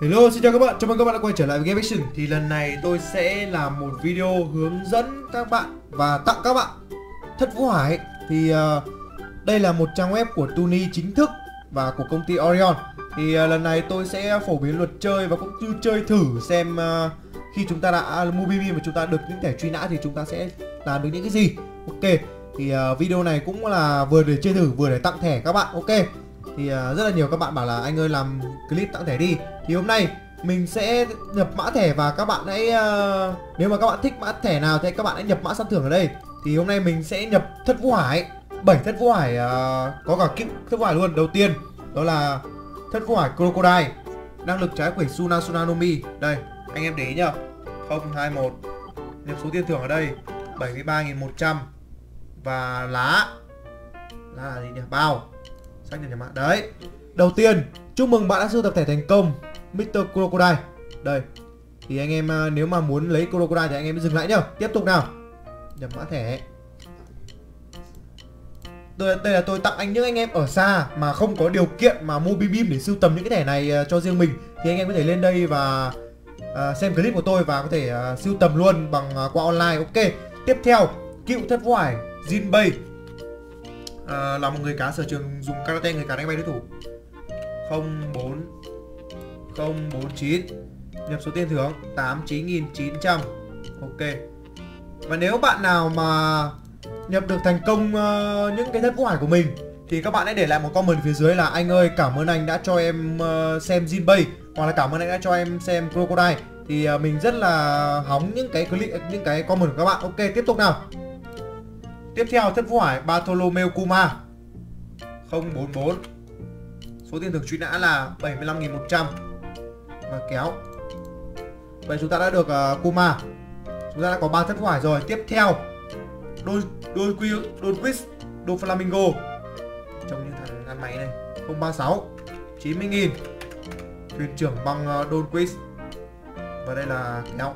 Hello, xin chào các bạn, chào mừng các bạn đã quay trở lại với Game Action. Thì lần này tôi sẽ làm một video hướng dẫn các bạn và tặng các bạn. Thất Vũ Hải Thì uh, đây là một trang web của Tuni chính thức và của công ty Orion. Thì uh, lần này tôi sẽ phổ biến luật chơi và cũng như chơi thử xem uh, Khi chúng ta đã mua BB và chúng ta được những thẻ truy nã thì chúng ta sẽ làm được những cái gì. Ok, thì uh, video này cũng là vừa để chơi thử vừa để tặng thẻ các bạn, ok thì uh, rất là nhiều các bạn bảo là anh ơi làm clip tặng thẻ đi. Thì hôm nay mình sẽ nhập mã thẻ và các bạn hãy uh, nếu mà các bạn thích mã thẻ nào thì các bạn hãy nhập mã săn thưởng ở đây. Thì hôm nay mình sẽ nhập thất vũ hải bảy thất vũ hải uh, có cả cựu thất vũ hải luôn. Đầu tiên đó là thất vũ hải crocodile năng lực trái quỷ suna sunanomi đây anh em để ý nhá. 021 nhập số tiền thưởng ở đây 73.100 và lá. Lá là gì nhỉ? Bao xác nhận nhà mạng. Đấy. Đầu tiên chúc mừng bạn đã sưu tập thẻ thành công Mr. Crocodile. Đây. Thì anh em à, nếu mà muốn lấy Crocodile thì anh em dừng lại nhá. Tiếp tục nào. Nhập mã thẻ. Đây, đây là tôi tặng anh những anh em ở xa mà không có điều kiện mà mua bim bim để sưu tầm những cái thẻ này à, cho riêng mình. Thì anh em có thể lên đây và uh, xem clip của tôi và có thể uh, sưu tầm luôn bằng uh, qua online. Ok. Tiếp theo cựu thất vải Jinbei à, là một người cá sở trường dùng karate người cá đánh bay đối thủ. 04 049 nhập số tiền thưởng 89.900 ok. Và nếu bạn nào mà nhập được thành công uh, những cái thất vũ hải của mình thì các bạn hãy để lại một comment phía dưới là anh ơi cảm ơn anh đã cho em uh, xem Jinbei hoặc là cảm ơn anh đã cho em xem Crocodile. Thì uh, mình rất là hóng những cái clip những cái comment của các bạn. Ok tiếp tục nào tiếp theo thất vũ hải Bartolomeo Kuma 044 Số tiền thưởng truy nã là 75.100 Và kéo. Vậy chúng ta đã được ờ, uh, Kuma Chúng ta đã có 3 thất vũ hải rồi. Tiếp theo Đôi đôi quy đôi quiz đôi flamingo. Trông như thằng ăn máy này. 036 90.000 Thuyền trưởng bằng uh, đôi quiz Và đây là kéo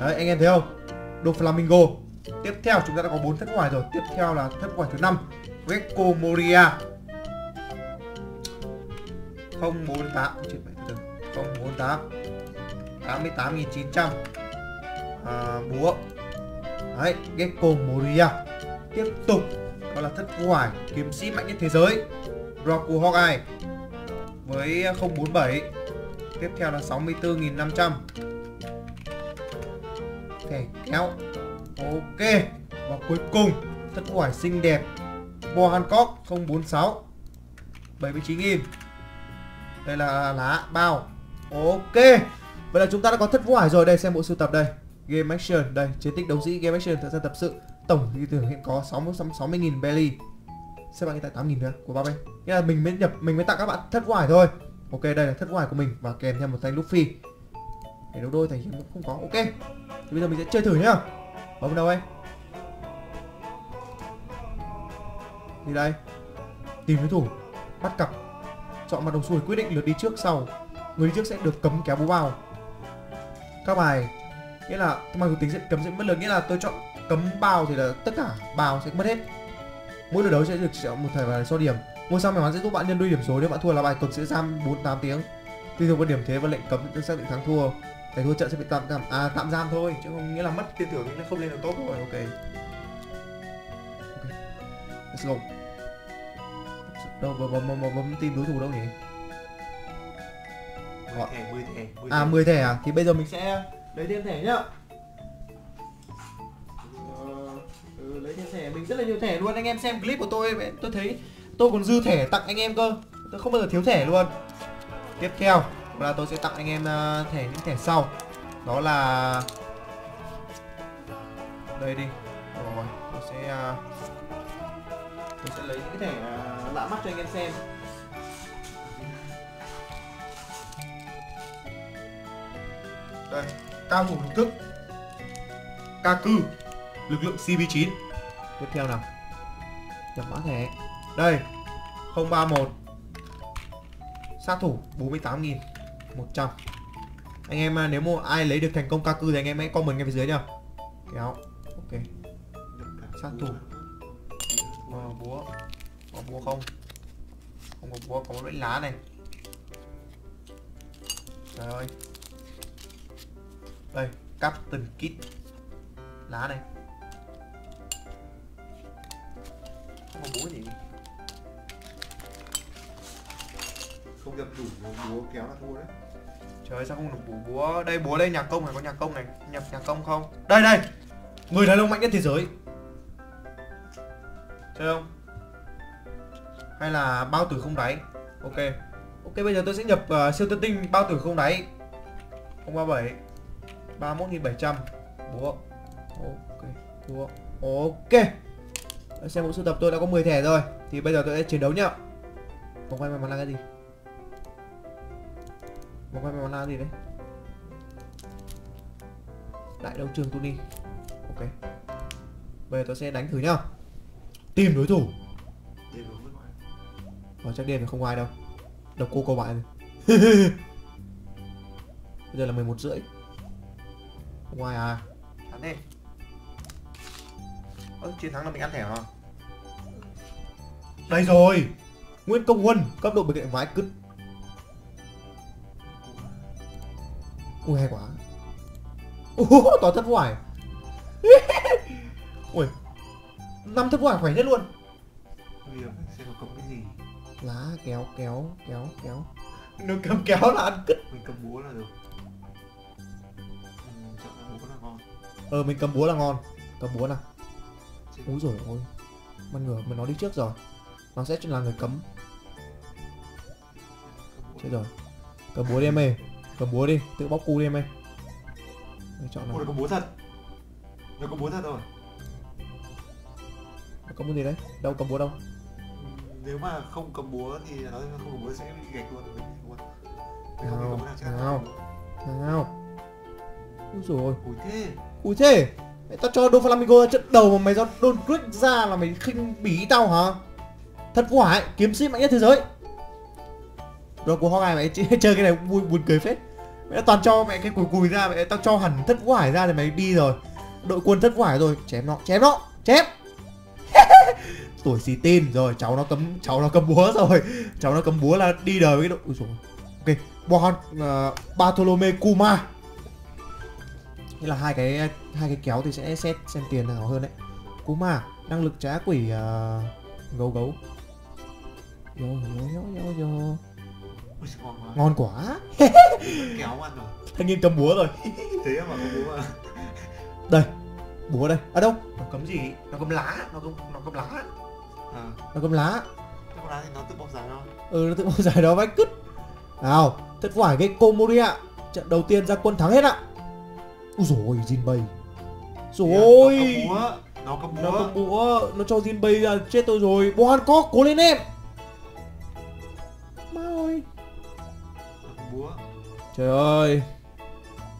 Đấy anh em thấy không? Đôi flamingo. Tiếp theo chúng ta đã có 4 thất ngoại rồi. Tiếp theo là thất ngoại thứ 5 Gecko Moria 048 048 88.900 à, búa. Đấy Gecko Moria tiếp tục đó là thất vũ kiếm sĩ mạnh nhất thế giới Roku Hawkeye với 047 tiếp theo là 64.500 thẻ kéo ok, và cuối cùng, thất vũ xinh đẹp Bo Hancock 046 79.000 đây là lá bao. Ok, vậy là chúng ta đã có thất vũ hải rồi. Đây, xem bộ sưu tập đây. Game action, đây, chiến tích đấu sĩ game action thời gian tập sự. Tổng thì tưởng hiện có 60 60 nghìn belly. Xếp bạn hiện tại 8 nghìn nữa, của ba bên nghĩa là mình mới nhập, mình mới tặng các bạn thất vũ hải thôi. Ok, đây là thất vũ hải của mình và kèm theo một thanh luffy. Để đấu đôi, thành cũng không có. Ok, thì bây giờ mình sẽ chơi thử nhá bấm đâu ấy? Đi đây. Tìm đối thủ. Bắt cặp. Chọn mặt đồng xuôi quyết định lượt đi trước sau. Người đi trước sẽ được cấm kéo búa bao các bài. Nghĩa là mặc dù tính sẽ cấm sẽ mất lượt nghĩa là tôi chọn cấm bao thì là tất cả bao sẽ mất hết. Mỗi lượt đấu sẽ được chọn một thẻ bài so điểm. Ngôi sao may mắn sẽ giúp bạn nhân đôi điểm số. Nếu bạn thua là bài cực sẽ giam 48 tiếng. Tùy thuộc vào điểm thế và lệnh cấm sẽ xác định thắng thua để thua trận sẽ bị tạm tạm à tạm giam thôi. Chứ không nghĩa là mất tiền thưởng nên không lên được tốt rồi. Ok. Ok. Let's go. Đâu bấm bấm bấm bấm tìm đối thủ đâu nhỉ? Gọi. Thẻ 10 thẻ 10 à 10 thẻ à? Thì bây giờ mình sẽ lấy thêm thẻ nhá. Ờ, ừ, lấy thêm thẻ. Mình rất là nhiều thẻ luôn. Anh em xem clip của tôi tôi thấy tôi còn dư thẻ tặng anh em cơ. Tôi không bao giờ thiếu thẻ luôn. Tiếp theo là tôi sẽ tặng anh em uh, thẻ những thẻ sau. Đó là đây đi. Rồi tôi sẽ uh, tôi sẽ lấy những cái thẻ uh, lạ mắt cho anh em xem. Đây cao thủ hình thức ca cư lực lượng cb9 tiếp theo nào. Nhập mã thẻ. Đây 031 sát thủ 100 anh em à, nếu mà ai lấy được thành công ca cư thì anh em hãy comment ngay phía dưới nhá. Kéo. Ok. Sát thủ. Ờ, búa. Có búa không? Không có búa có một lưỡi lá này. Trời ơi. Đây captain kit lá này. Không có búa gì. Không nhập đủ búa kéo là thua đấy trời ơi sao không được búa búa đây búa đây nhà công này có nhà công này nhập nhà công không? Đây đây! Người đàn ông mạnh nhất thế giới. Chơi không? Hay là bao tử không đáy? Ok. Ok bây giờ tôi sẽ nhập uh, siêu tân tinh bao tử không đáy. 037 31700 búa ok búa ok. Xem bộ sưu tập tôi đã có 10 thẻ rồi. Thì bây giờ tôi sẽ chiến đấu nhá. Không quay màn là cái gì? Vòng quay màn là gì đấy? Đại đấu trường Tony. Ok. Bây giờ tôi sẽ đánh thử nhá. Tìm đối thủ. Ngoài Ờ chắc điên là không có ai đâu. Độc cô bại rồi Bây giờ là 11 rưỡi. Không ai à? Thắng đi. Ơ chiến thắng là mình ăn thẻ hả? Đây rồi. Nguyên công huân Cấp độ bệnh viện vãi cứt Ui hay quá. Ủa toàn thất hoài Ui năm thất hoài khỏe nhất luôn. Bây giờ nó cầm cái gì? Lá kéo kéo kéo kéo. Nó cầm kéo là ăn cứt. Mình cầm búa là được. Mình chọn là búa là ngon. Ờ mình cầm búa là ngon. Cầm búa nào? Úi rồi ôi มัน ngửa mà nó đi trước rồi. Nó sẽ là người cấm. Chết rồi. Cầm búa đi em ơi cầm búa đi tự bóc cu đi em ơi. Để chọn Ôi, nào nó cầm búa thật. Nó cầm búa thật rồi Nó cầm búa gì đấy? Đâu cầm búa đâu. Nếu mà không cầm búa thì nó không cầm búa sẽ bị gạch luôn. Mình không có Nào, cầm búa nào chắc nào. nào. Úi rồi ôi. Ui thế. Ui thế. Mẹ tao cho Doflamingo ra trận đầu mà mày do đồn quyết ra là mày khinh bỉ tao hả? Thật quả ấy kiếm sĩ mạnh nhất thế giới rồi của Hawkeye mày ch- chơi cái này buồn buồn cười phết. Mẹ toàn cho mẹ cái cùi cùi ra mẹ tao cho hẳn thất quả ra thì mày đi rồi. Đội quân thất quả rồi chém nó chém nó chém. Tuổi xì tin rồi cháu nó cấm cháu nó cầm búa rồi. Cháu nó cầm búa là đi đời với cái đội ui dồi ok Bon uh, ờ, Bartolome Kuma. Thế là hai cái hai cái kéo thì sẽ xét xem tiền nào hơn đấy. Kuma năng lực trá quỷ uh, gấu gấu. Yo yo yo yo yo ngon quá ngon quá. Kéo ăn rồi. Thanh niên cầm búa rồi. Thế mà có búa mà. Búa đây. À đâu? Nó cấm gì? Nó cấm lá. Nó cấm nó cấm lá. À. Nó cấm lá. Thế còn lá thì nó tự bóc dài thôi. Ừ nó tự bóng giải đó vách cứt. Nào thất phải cái Komoria trận đầu tiên ra quân thắng hết ạ. Ui rồi Jinbei. Rồi Nó cầm búa. Nó cầm nó búa. cầm búa. Nó cho Jinbei ra chết tôi rồi. Hancock cố lên em trời ơi.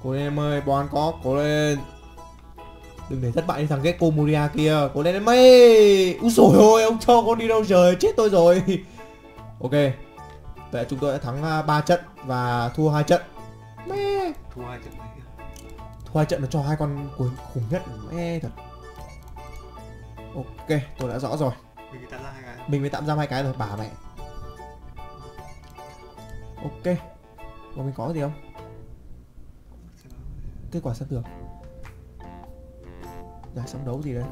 Cố lên em ơi bố Hancock cố lên. Đừng để thất bại như thằng Gecko Moria kia. Cố lên em ơi úi rồi ôi ông cho con đi đâu trời. Chết tôi rồi. Ok. Vậy chúng tôi đã thắng 3 trận và thua hai trận. Mẹ. Thua hai trận này kìa thua hai trận nó cho hai con cuối khủng nhất. Mẹ thật. Ok tôi đã rõ rồi. Mình bị tạt ra hai cái. Mình mới tạm giam hai cái rồi bà mẹ. Ok bọn mình có gì không? Kết quả sắp được. Giải sóng đấu gì đấy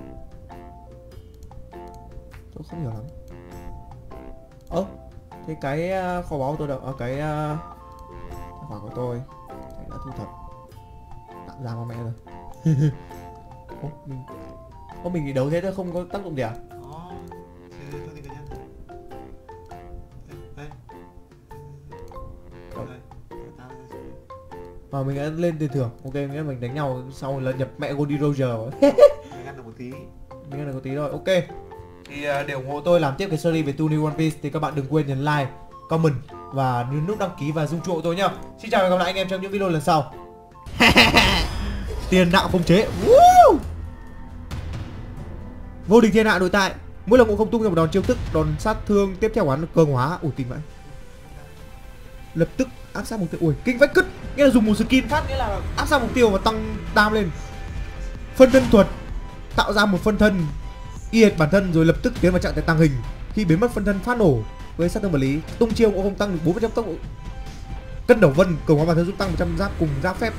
tôi không hiểu lắm. Ơ thế cái ờ, kho báu tôi đâu? Ở cái ờ, tài khoản của tôi cái đã thu thập. Tạm ra con mẹ rồi. Ô, mình Ô, mình đi đấu thế thôi không có tác dụng gì à? Mà mình đã lên tiền thưởng ok nghĩa là mình đánh nhau sau là nhập mẹ Goldie Roger Mình ăn được một tí. mình ăn được có tí rồi ok. Thì uh, để ủng hộ tôi làm tiếp cái series về Tony One Piece thì các bạn đừng quên nhấn like comment và nhấn nút đăng ký và dung chuộng tôi nhá. Xin chào và hẹn gặp lại anh em trong những video lần sau. Tiền đạo không chế. Woo! vô địch thiên hạ nội tại. Mỗi lần cũng không tung ra một đòn chiêu thức đòn sát thương tiếp theo hắn cường hóa ủi kinh vậy lập tức áp sát mục tiêu. Ui, kinh vách cứt. Nghĩa là dùng một skin phát nghĩa là áp sát mục tiêu và tăng đam lên. Phân thân thuật tạo ra một phân thân, y hệt bản thân rồi lập tức tiến vào trạng thái tăng hình. Khi biến mất, phân thân phát nổ với sát thương vật lý, tung chiêu cũng không tăng được bốn trăm tốc độ. Cân đầu vân, cường hóa bản thân giúp tăng 100 giáp cùng giáp phép.